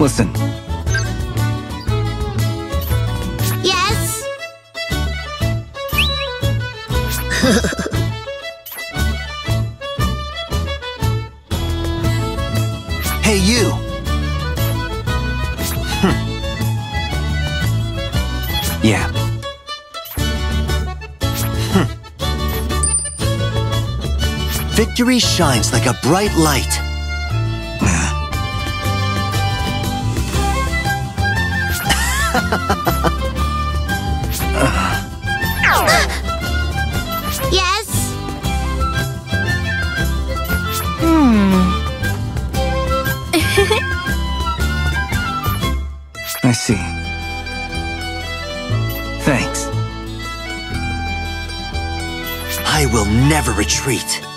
Listen, Yes? Hey, you! yeah. Victory shines like a bright light. Yes? Hmm. I see. Thanks. I will never retreat.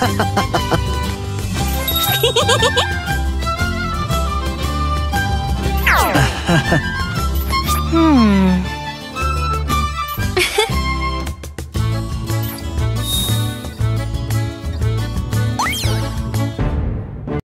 hmm.